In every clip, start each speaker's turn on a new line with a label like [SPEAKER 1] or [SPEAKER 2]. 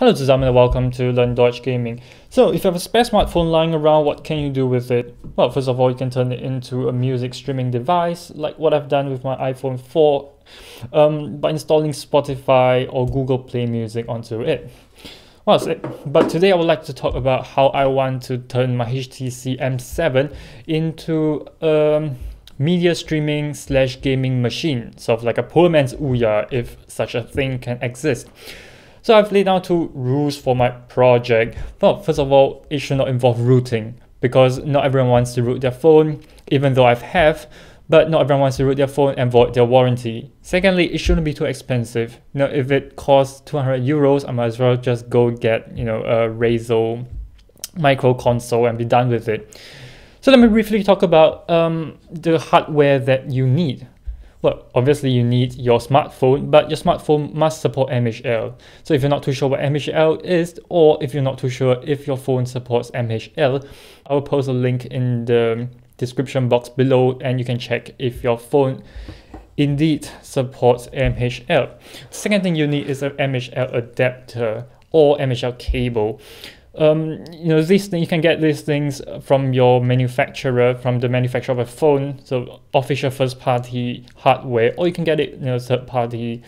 [SPEAKER 1] Hello zusammen and welcome to Learn Deutsch Gaming. So if you have a spare smartphone lying around, what can you do with it? Well, first of all, you can turn it into a music streaming device, like what I've done with my iPhone 4, um, by installing Spotify or Google Play Music onto it. Well, but today I would like to talk about how I want to turn my HTC M7 into a um, media streaming slash gaming machine, sort of like a poor man's Ouya, if such a thing can exist. So I've laid down two rules for my project. Well, first of all, it should not involve rooting because not everyone wants to root their phone, even though I've have, but not everyone wants to root their phone and void their warranty. Secondly, it shouldn't be too expensive. You know, if it costs 200 euros, I might as well just go get, you know, a Razer micro console and be done with it. So let me briefly talk about um, the hardware that you need. Well, obviously you need your smartphone, but your smartphone must support MHL. So if you're not too sure what MHL is, or if you're not too sure if your phone supports MHL, I will post a link in the description box below and you can check if your phone indeed supports MHL. Second thing you need is an MHL adapter or MHL cable um, you know, these things, you can get these things from your manufacturer, from the manufacturer of a phone, so official first party hardware, or you can get it, you know, third party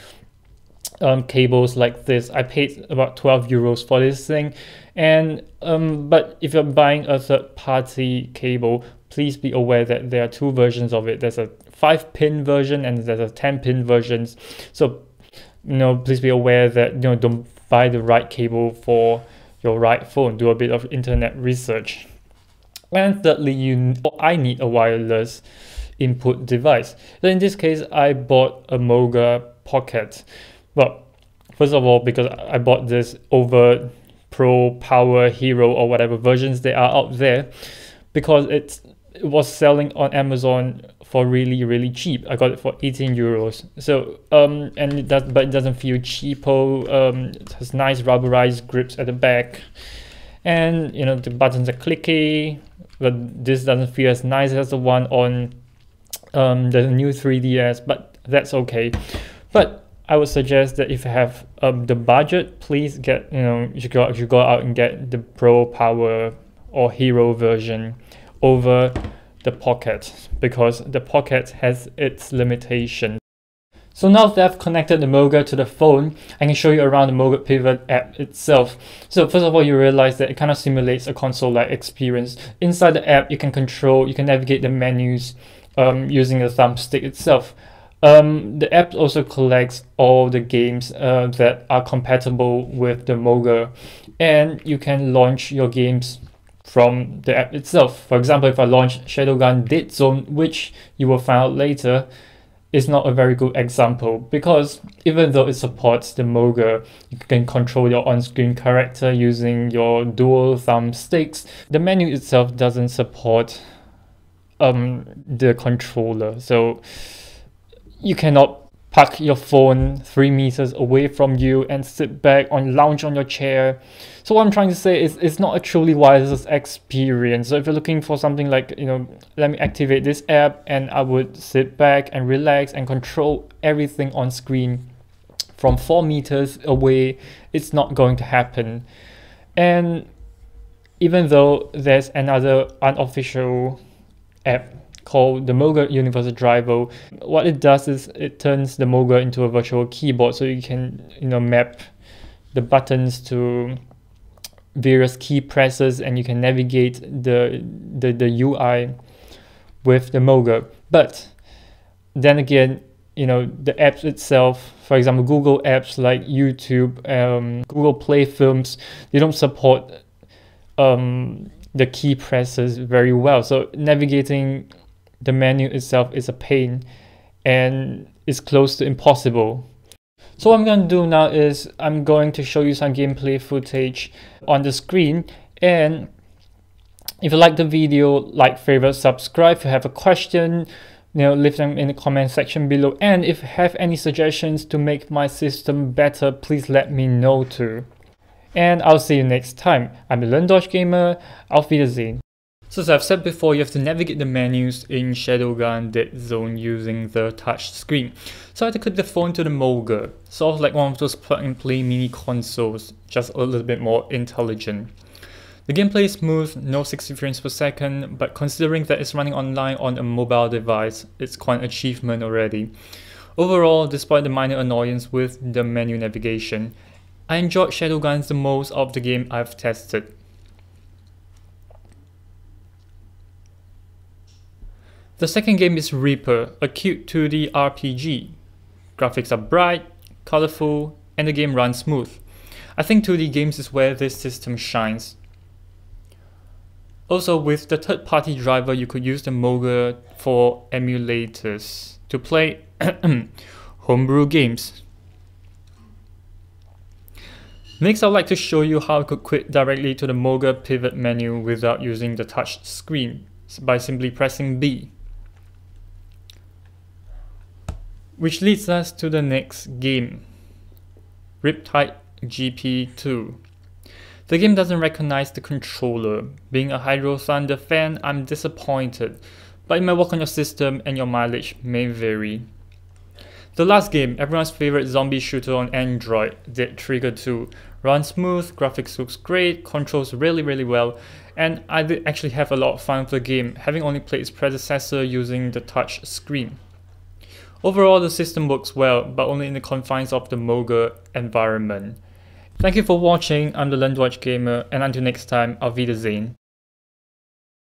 [SPEAKER 1] um, cables like this. I paid about 12 euros for this thing. And, um, but if you're buying a third party cable, please be aware that there are two versions of it. There's a five pin version and there's a 10 pin versions. So, you know, please be aware that, you know, don't buy the right cable for your right phone, do a bit of internet research. And thirdly, you oh, I need a wireless input device. So in this case, I bought a Moga Pocket. Well, first of all, because I bought this over Pro, Power, Hero, or whatever versions they are out there, because it's it was selling on Amazon for really really cheap. I got it for 18 euros. So um and it does but it doesn't feel cheapo. Um, it has nice rubberized grips at the back, and you know the buttons are clicky. But this doesn't feel as nice as the one on um the new 3DS. But that's okay. But I would suggest that if you have um, the budget, please get you know you go you go out and get the Pro Power or Hero version over the Pocket because the Pocket has its limitations. So now that I've connected the Moga to the phone, I can show you around the Moga Pivot app itself. So first of all, you realize that it kind of simulates a console-like experience. Inside the app, you can control, you can navigate the menus um, using the thumbstick itself. Um, the app also collects all the games uh, that are compatible with the Moga and you can launch your games from the app itself. For example, if I launch Shadowgun Dead Zone, which you will find out later, is not a very good example because even though it supports the Moga, you can control your on-screen character using your dual thumbsticks. The menu itself doesn't support um, the controller, so you cannot park your phone three meters away from you and sit back on lounge on your chair. So what I'm trying to say is it's not a truly wireless experience. So if you're looking for something like, you know, let me activate this app and I would sit back and relax and control everything on screen from four meters away, it's not going to happen. And even though there's another unofficial app called the Moga Universal Driver. What it does is it turns the Moga into a virtual keyboard so you can you know map the buttons to various key presses and you can navigate the the, the UI with the Moga. But then again, you know the apps itself for example google apps like youtube um, google play films they don't support um, the key presses very well so navigating the menu itself is a pain and is close to impossible. So what I'm going to do now is I'm going to show you some gameplay footage on the screen and if you like the video, like, favorite, subscribe. If you have a question, you know, leave them in the comment section below. And if you have any suggestions to make my system better, please let me know too. And I'll see you next time. I'm the Learn Gamer. Auf Wiedersehen. So as I've said before, you have to navigate the menus in Shadowgun Dead Zone using the touch screen. So I had to clip the phone to the Moga, sort of like one of those plug and play mini consoles, just a little bit more intelligent. The gameplay is smooth, no 60 frames per second, but considering that it's running online on a mobile device, it's quite an achievement already. Overall, despite the minor annoyance with the menu navigation, I enjoyed Shadowguns the most of the game I've tested. The second game is Reaper, a cute 2D RPG. Graphics are bright, colorful, and the game runs smooth. I think 2D games is where this system shines. Also, with the third-party driver, you could use the Moga for emulators to play homebrew games. Next, I'd like to show you how you could quit directly to the Moga pivot menu without using the touch screen by simply pressing B. Which leads us to the next game, Riptide GP2. The game doesn't recognize the controller. Being a Hydro Thunder fan, I'm disappointed, but it may work on your system and your mileage may vary. The last game, everyone's favorite zombie shooter on Android, Dead Trigger 2, runs smooth, graphics looks great, controls really really well, and I did actually have a lot of fun with the game, having only played its predecessor using the touch screen. Overall, the system works well, but only in the confines of the Moga environment. Thank you for watching, I'm the Learn Gamer, and until next time, auf Wiedersehen.